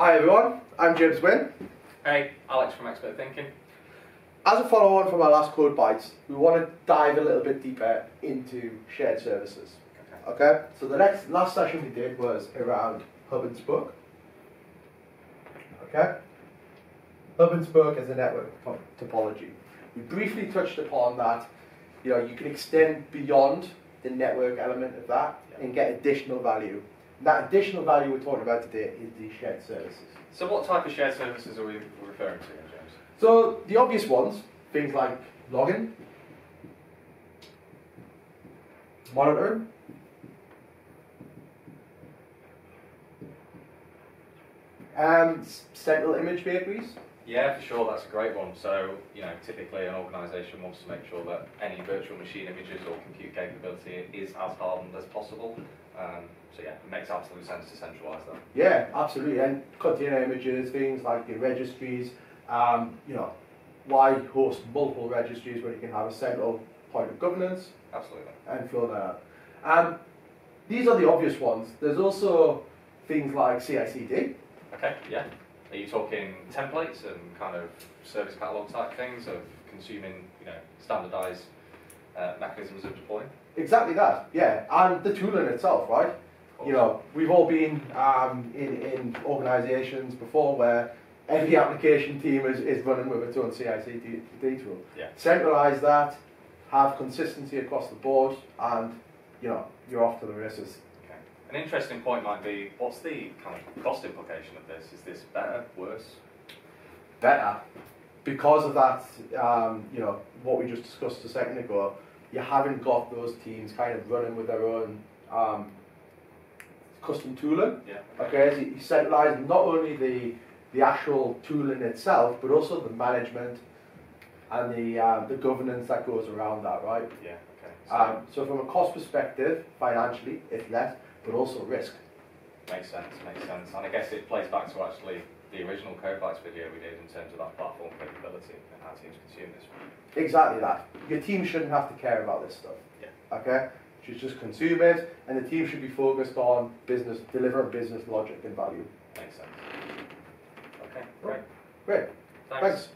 Hi everyone, I'm James Wynn. Hey, Alex from Expert Thinking. As a follow on from our last Codebytes, we want to dive a little bit deeper into shared services. Okay. Okay, so the next last session we did was around hub and spoke. Okay, hub and spoke as a network topology. We briefly touched upon that. You know, you can extend beyond the network element of that and get additional value. That additional value we're talking about today is the shared services. So what type of shared services are we referring to, James? So the obvious ones, things like login, monitoring, and central image bakeries. Yeah, for sure, that's a great one. So, you know, typically an organisation wants to make sure that any virtual machine images or compute capability is as hardened as possible. Um, so yeah, it makes absolute sense to centralise that. Yeah, absolutely. And container images, things like the registries. Um, you know, why host multiple registries when you can have a central point of governance? Absolutely. and fill that out. Um, these are the obvious ones. There's also things like CI/CD. Okay, yeah. Are you talking templates and kind of service catalog type things of consuming, you know, standardised uh, mechanisms of deploying? Exactly that. Yeah, and the tooling itself, right? You know, we've all been um, in, in organisations before where every application team is, is running with its own CI/CD tool. Yeah. Centralise that, have consistency across the board, and you know you're off to the races. Okay. An interesting point might be what's the kind of cost implication of this? Is this better, worse? better because of that. Um, you know what we just discussed a second ago. You haven't got those teams kind of running with their own um, custom tooling. Yeah. Okay, so you centralise not only the the actual tooling itself, but also the management and the uh, the governance that goes around that, right? Yeah. Okay. So Um, so from a cost perspective, financially, it's less, but also risk. makes sense. Makes sense. And I guess it plays back to actually the original Codebytes video we did in terms of that platform capability and how teams consume this. Exactly that. Your team shouldn't have to care about this stuff. Yeah. Okay? You should just consume it, and the team should be focused on business, delivering business logic and value. Makes sense. Okay. Great. Great. Thanks. Thanks.